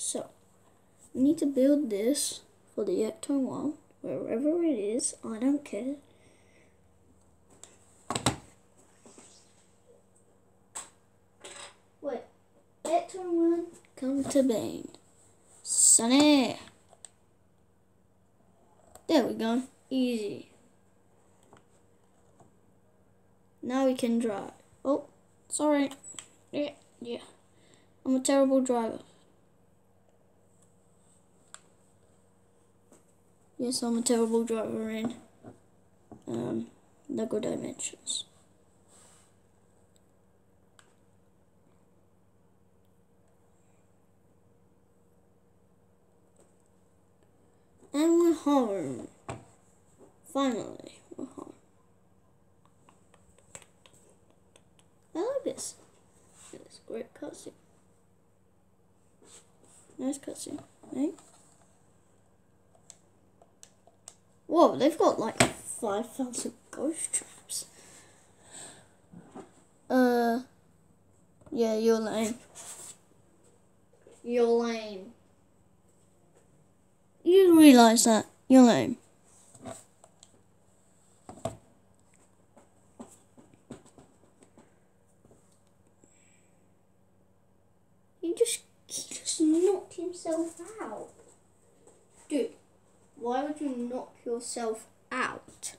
So, we need to build this for the Ecto 1, wherever it is, I don't care. Wait, Ecto 1, come to Bane. Sunny! There we go, easy. Now we can drive. Oh, sorry. Yeah, yeah. I'm a terrible driver. Yes, I'm a terrible driver in um, Lego Dimensions. And we're home. Finally, we're home. I like this. A great cutscene. Nice cutscene, right? Whoa, they've got like 5,000 ghost traps. Uh, yeah, you're lame. You're lame. You realise that. You're lame. He just, he just knocked himself out. Dude, why would you knock yourself out?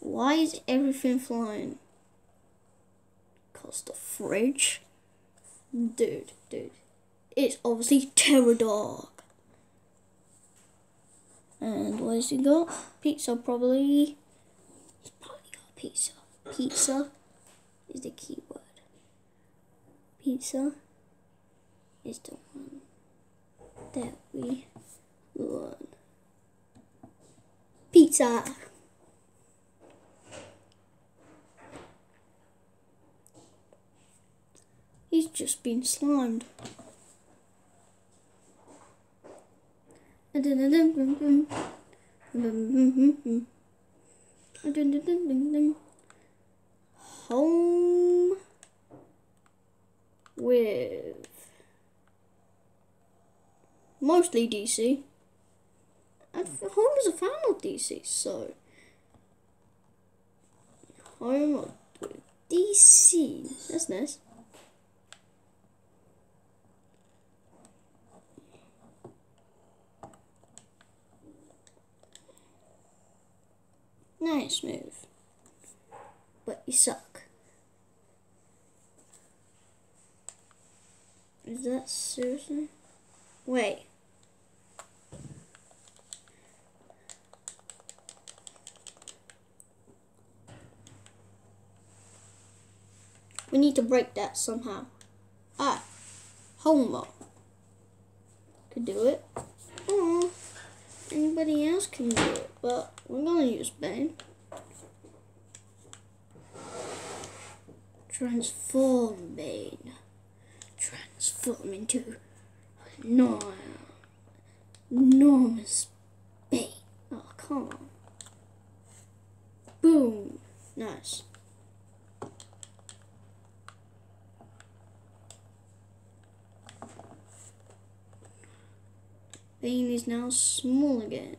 Why is everything flying? Cause the fridge, dude, dude, it's obviously Terror Dog. And what has he got? Pizza, probably. He's probably got pizza. Pizza is the key. Pizza is the one that we want. Pizza! He's just been slimed. Home with mostly DC. Home is a fan of DC, so home with DC. That's nice. Nice move. But you suck. Is that seriously? Wait. We need to break that somehow. Ah, Homo. Could do it. Aww. Anybody else can do it, but we're gonna use Bane. Transform Bane. Transform into enormous, enormous Bane. Oh, come on. Boom. Nice. Bane is now small again.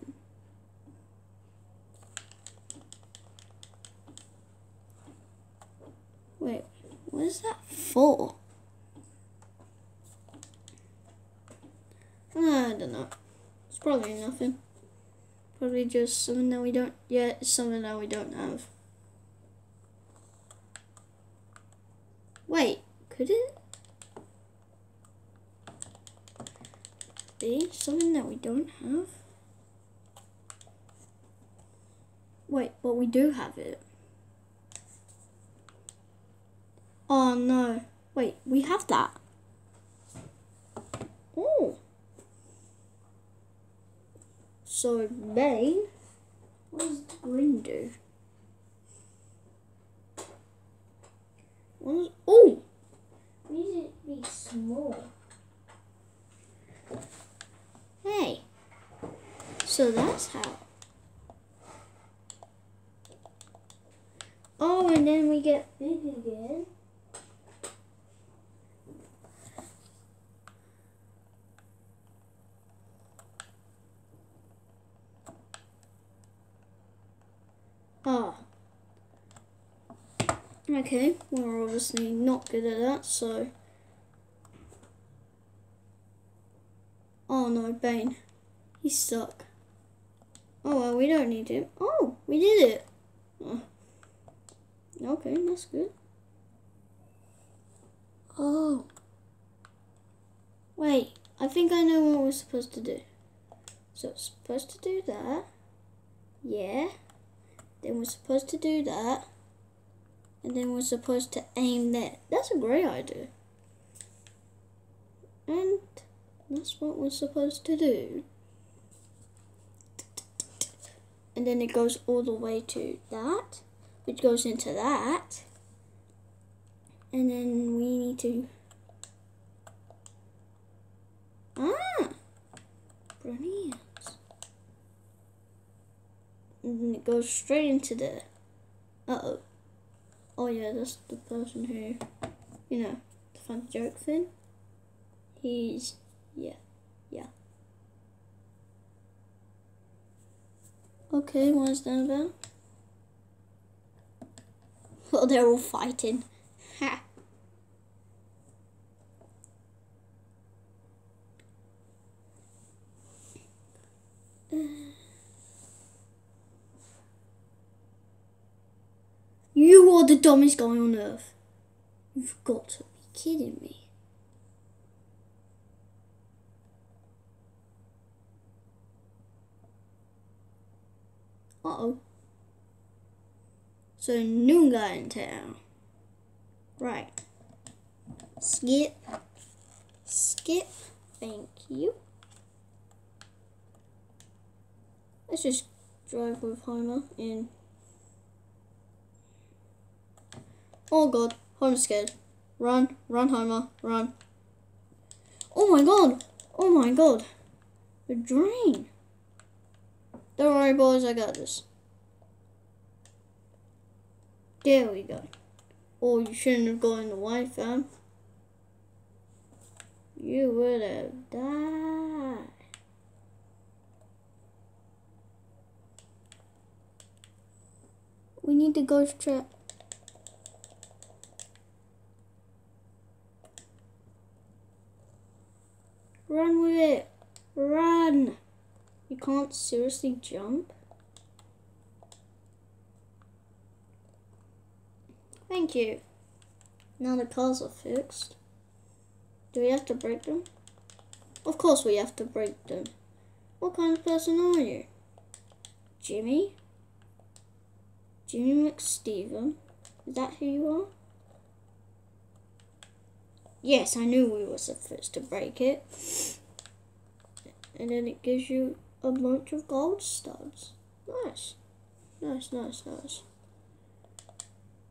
Wait, what is that for? I don't know. It's probably nothing. Probably just something that we don't, yeah, something that we don't have. Wait, could it? be something that we don't have? Wait, but we do have it. Oh no. Wait, we have that. Oh. So, main, what does the green do? What is, oh! Needs it to be small. Hey, so that's how. Oh, and then we get big again. Ah. Okay, we're obviously not good at that, so... Oh no, Bane. He's stuck. Oh well, we don't need him. Oh, we did it. Oh. Okay, that's good. Oh. Wait, I think I know what we're supposed to do. So, supposed to do that. Yeah. Then we're supposed to do that. And then we're supposed to aim that. That's a great idea. And that's what we're supposed to do. And then it goes all the way to that, which goes into that. And then we need to... Ah! Brilliant. And it goes straight into there. Uh-oh. Oh yeah, that's the person who, you know, the fun joke thing. He's, yeah, yeah. Okay, what is that about? Oh, they're all fighting. Ha. Uh, Are the dumbest guy on earth. You've got to be kidding me. Uh-oh. So new guy in town. Right. Skip. Skip. Thank you. Let's just drive with Homer in. Oh god, Homer's scared. Run, run Homer, run. Oh my god, oh my god. The drain. Don't worry, boys, I got this. There we go. Oh, you shouldn't have gone the way, fam. You would have died. We need the ghost trap. Run with it. Run. You can't seriously jump? Thank you. Now the cars are fixed. Do we have to break them? Of course we have to break them. What kind of person are you? Jimmy? Jimmy McSteven? Is that who you are? Yes, I knew we were supposed to break it. And then it gives you a bunch of gold studs. Nice. Nice, nice, nice.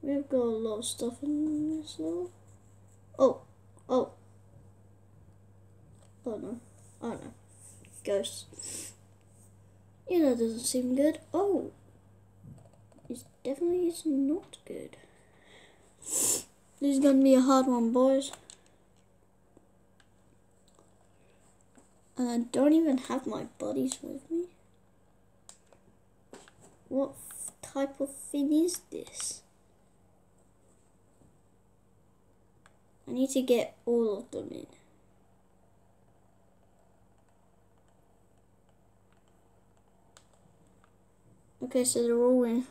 We've got a lot of stuff in this now. Oh, oh. Oh no. Oh no. Ghosts. Yeah, that doesn't seem good. Oh. It definitely is not good. This is gonna be a hard one, boys. I don't even have my buddies with me. What type of thing is this? I need to get all of them in. Okay, so they're all in.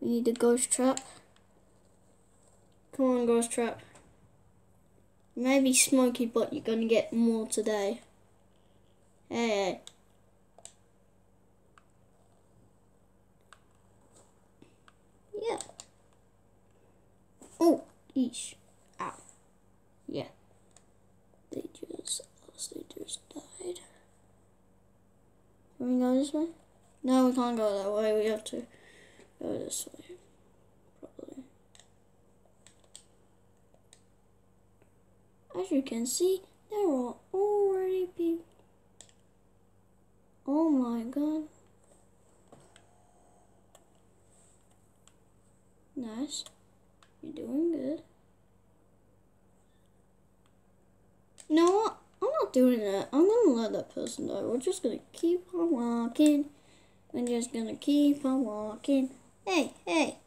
We need a ghost trap. Come on, ghost trap. Maybe smoky, but you're gonna get more today. Hey. Yeah. Oh, eesh. Ow. Yeah. They just, oh, they just died. Can we go this way? No, we can't go that way. We have to go this way. Probably. As you can see, there are already people. Oh my god. Nice. You're doing good. No. I'm not doing that. I'm gonna let that person die. We're just gonna keep on walking. We're just gonna keep on walking. Hey, hey.